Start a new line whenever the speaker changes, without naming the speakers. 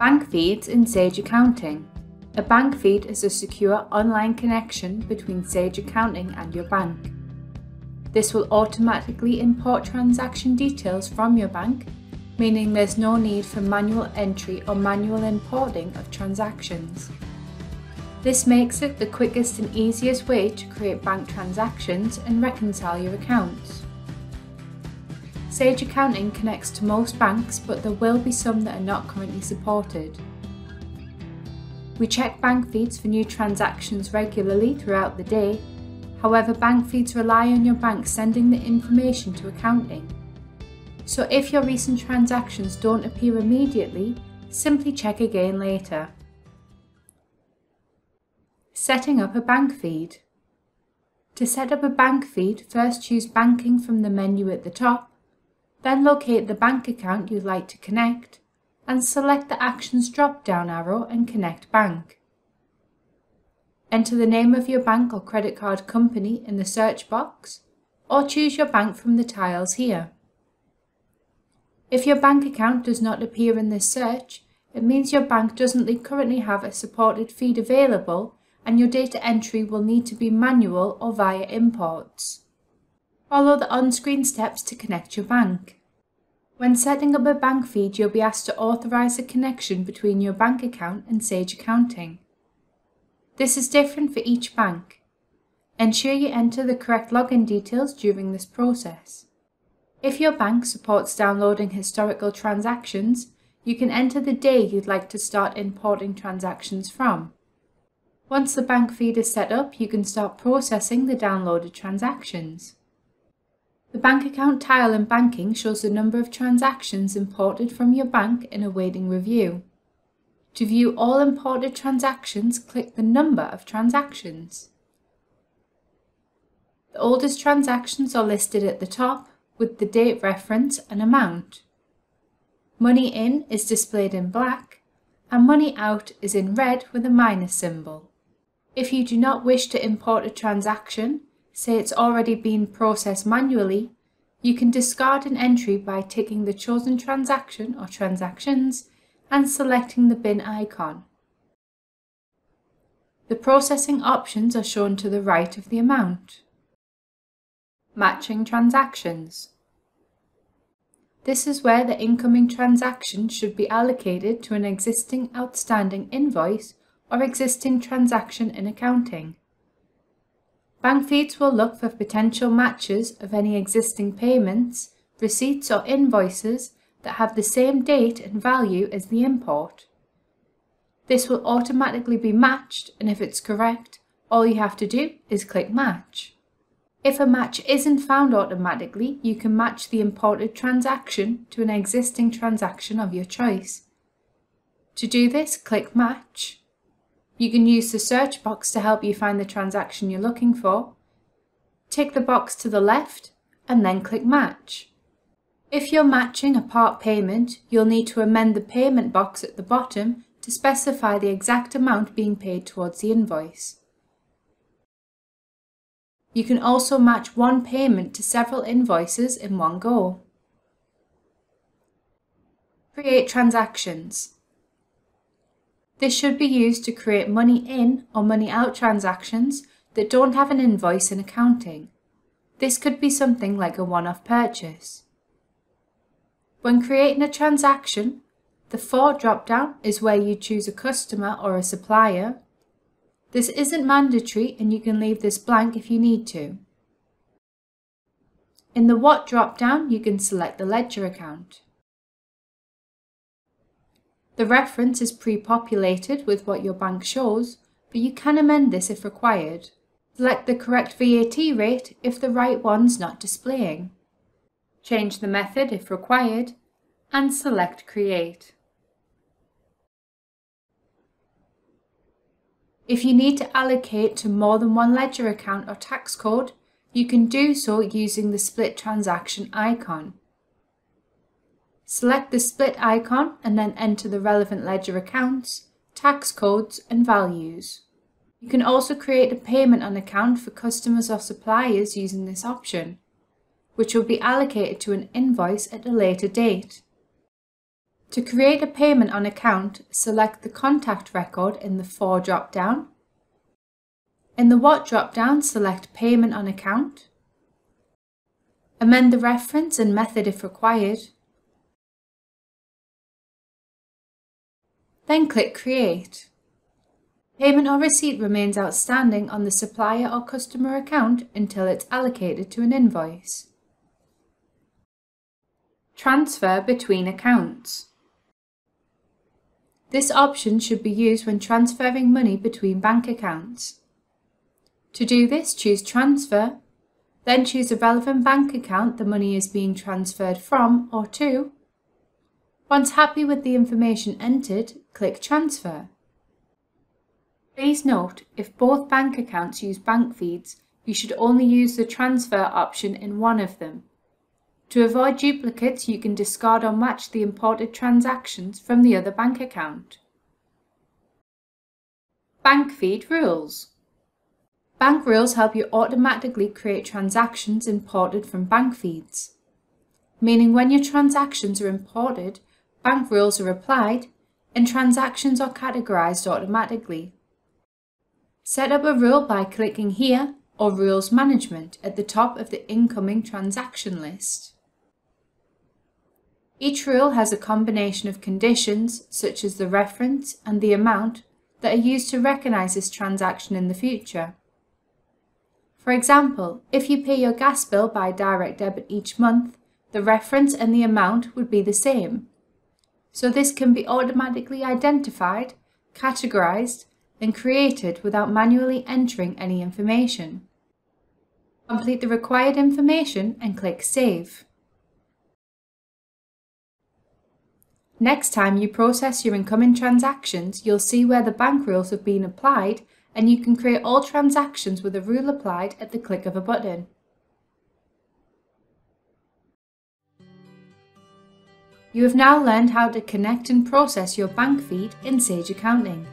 Bank feeds in Sage Accounting. A bank feed is a secure online connection between Sage Accounting and your bank. This will automatically import transaction details from your bank, meaning there's no need for manual entry or manual importing of transactions. This makes it the quickest and easiest way to create bank transactions and reconcile your accounts. Sage Accounting connects to most banks, but there will be some that are not currently supported. We check bank feeds for new transactions regularly throughout the day. However, bank feeds rely on your bank sending the information to accounting. So if your recent transactions don't appear immediately, simply check again later. Setting up a bank feed. To set up a bank feed, first choose Banking from the menu at the top, then locate the bank account you'd like to connect, and select the Actions drop-down arrow and Connect Bank. Enter the name of your bank or credit card company in the search box, or choose your bank from the tiles here. If your bank account does not appear in this search, it means your bank doesn't currently have a supported feed available and your data entry will need to be manual or via imports. Follow the on-screen steps to connect your bank. When setting up a bank feed, you'll be asked to authorize a connection between your bank account and Sage Accounting. This is different for each bank. Ensure you enter the correct login details during this process. If your bank supports downloading historical transactions, you can enter the day you'd like to start importing transactions from. Once the bank feed is set up, you can start processing the downloaded transactions. The bank account tile in banking shows the number of transactions imported from your bank in awaiting review. To view all imported transactions, click the number of transactions. The oldest transactions are listed at the top with the date reference and amount. Money in is displayed in black and money out is in red with a minus symbol. If you do not wish to import a transaction, say it's already been processed manually, you can discard an entry by ticking the chosen transaction or transactions and selecting the bin icon. The processing options are shown to the right of the amount. Matching transactions. This is where the incoming transaction should be allocated to an existing outstanding invoice or existing transaction in accounting. Bank feeds will look for potential matches of any existing payments, receipts or invoices that have the same date and value as the import. This will automatically be matched and if it's correct, all you have to do is click Match. If a match isn't found automatically, you can match the imported transaction to an existing transaction of your choice. To do this, click Match. You can use the search box to help you find the transaction you're looking for. Tick the box to the left and then click Match. If you're matching a part payment, you'll need to amend the payment box at the bottom to specify the exact amount being paid towards the invoice. You can also match one payment to several invoices in one go. Create transactions. This should be used to create money in or money out transactions that don't have an invoice in accounting. This could be something like a one-off purchase. When creating a transaction, the For drop-down is where you choose a customer or a supplier. This isn't mandatory and you can leave this blank if you need to. In the What drop-down, you can select the ledger account. The reference is pre-populated with what your bank shows, but you can amend this if required. Select the correct VAT rate if the right one's not displaying. Change the method if required, and select Create. If you need to allocate to more than one ledger account or tax code, you can do so using the split transaction icon. Select the split icon and then enter the relevant ledger accounts, tax codes and values. You can also create a payment on account for customers or suppliers using this option, which will be allocated to an invoice at a later date. To create a payment on account, select the contact record in the For drop-down. In the What drop-down, select Payment on Account. Amend the reference and method if required. Then click Create. Payment or receipt remains outstanding on the supplier or customer account until it's allocated to an invoice. Transfer between accounts. This option should be used when transferring money between bank accounts. To do this, choose Transfer, then choose the relevant bank account the money is being transferred from or to. Once happy with the information entered, click Transfer. Please note, if both bank accounts use bank feeds, you should only use the transfer option in one of them. To avoid duplicates, you can discard or match the imported transactions from the other bank account. Bank feed rules. Bank rules help you automatically create transactions imported from bank feeds, meaning when your transactions are imported, bank rules are applied and transactions are categorized automatically. Set up a rule by clicking here or Rules Management at the top of the incoming transaction list. Each rule has a combination of conditions, such as the reference and the amount, that are used to recognize this transaction in the future. For example, if you pay your gas bill by direct debit each month, the reference and the amount would be the same. So this can be automatically identified, categorized, and created without manually entering any information. Complete the required information and click Save. Next time you process your incoming transactions, you'll see where the bank rules have been applied and you can create all transactions with a rule applied at the click of a button. You have now learned how to connect and process your bank feed in Sage Accounting.